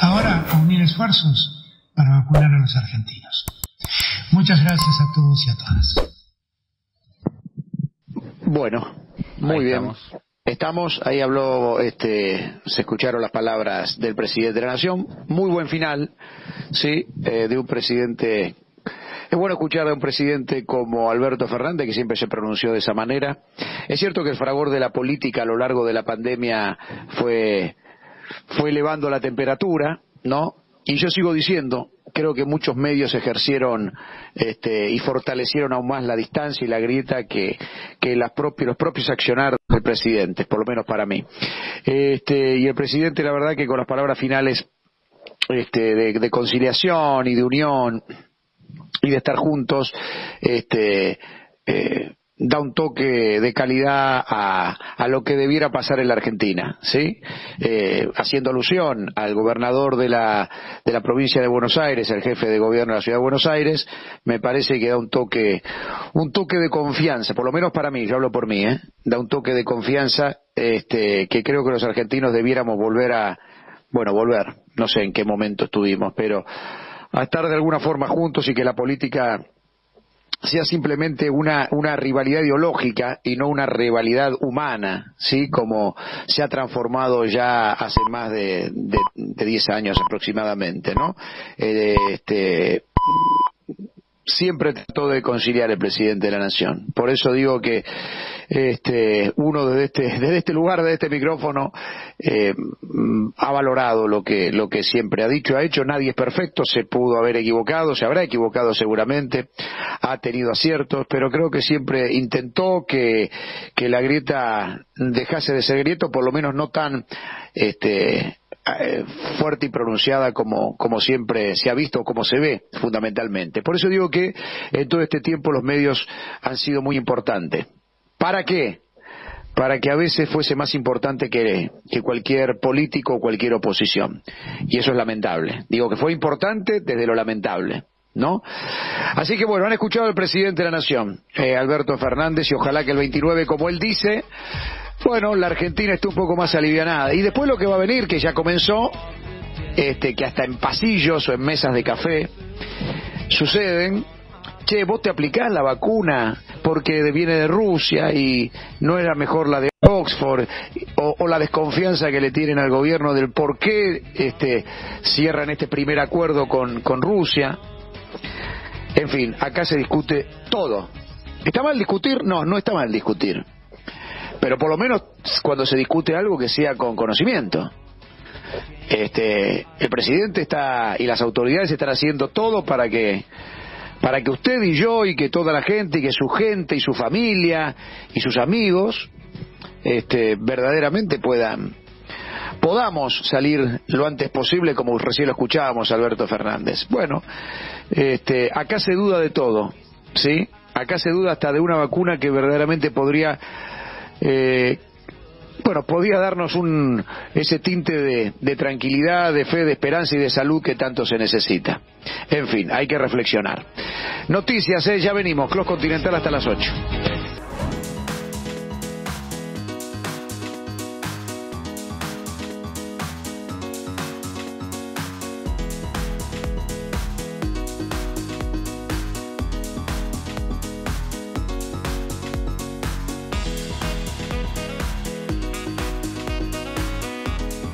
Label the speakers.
Speaker 1: Ahora, a unir esfuerzos para vacunar a los argentinos. Muchas gracias a todos y a todas.
Speaker 2: Bueno, muy bien. Estamos. ahí habló, este, se escucharon las palabras del presidente de la Nación. Muy buen final, sí, eh, de un presidente es bueno escuchar a un presidente como Alberto Fernández, que siempre se pronunció de esa manera. Es cierto que el fragor de la política a lo largo de la pandemia fue, fue elevando la temperatura, ¿no? Y yo sigo diciendo, creo que muchos medios ejercieron este, y fortalecieron aún más la distancia y la grieta que, que las propios, los propios accionar del presidente, por lo menos para mí. Este, y el presidente, la verdad que con las palabras finales este, de, de conciliación y de unión, y de estar juntos, este, eh, da un toque de calidad a, a, lo que debiera pasar en la Argentina, ¿sí? Eh, haciendo alusión al gobernador de la, de la provincia de Buenos Aires, el jefe de gobierno de la ciudad de Buenos Aires, me parece que da un toque, un toque de confianza, por lo menos para mí, yo hablo por mí, ¿eh? Da un toque de confianza, este, que creo que los argentinos debiéramos volver a, bueno, volver, no sé en qué momento estuvimos, pero a estar de alguna forma juntos y que la política sea simplemente una, una rivalidad ideológica y no una rivalidad humana, ¿sí? Como se ha transformado ya hace más de, de, de 10 años aproximadamente, ¿no? Eh, este, siempre trató de conciliar el presidente de la nación. Por eso digo que este, uno desde este, desde este lugar, desde este micrófono, eh, ha valorado lo que, lo que siempre ha dicho, ha hecho. Nadie es perfecto, se pudo haber equivocado, se habrá equivocado seguramente, ha tenido aciertos, pero creo que siempre intentó que, que la grieta dejase de ser grieto, por lo menos no tan este, fuerte y pronunciada como, como siempre se ha visto, como se ve fundamentalmente. Por eso digo que en todo este tiempo los medios han sido muy importantes. ¿Para qué? Para que a veces fuese más importante que, que cualquier político o cualquier oposición. Y eso es lamentable. Digo que fue importante desde lo lamentable. ¿no? Así que bueno, han escuchado al presidente de la Nación, eh, Alberto Fernández, y ojalá que el 29, como él dice, bueno, la Argentina esté un poco más alivianada. Y después lo que va a venir, que ya comenzó, este, que hasta en pasillos o en mesas de café suceden, che, vos te aplicás la vacuna porque viene de Rusia y no era mejor la de Oxford, o, la desconfianza que le tienen al gobierno del por qué este, cierran este primer acuerdo con, con Rusia. En fin, acá se discute todo. ¿Está mal discutir? No, no está mal discutir pero por lo menos cuando se discute algo que sea con conocimiento. Este, el presidente está y las autoridades están haciendo todo para que para que usted y yo y que toda la gente y que su gente y su familia y sus amigos este, verdaderamente puedan podamos salir lo antes posible como recién lo escuchábamos Alberto Fernández. Bueno, este, acá se duda de todo, ¿sí? Acá se duda hasta de una vacuna que verdaderamente podría eh, bueno, podía darnos un, ese tinte de, de, tranquilidad, de fe, de esperanza y de salud que tanto se necesita. En fin, hay que reflexionar. Noticias, ¿eh? ya venimos, Clos Continental hasta las 8.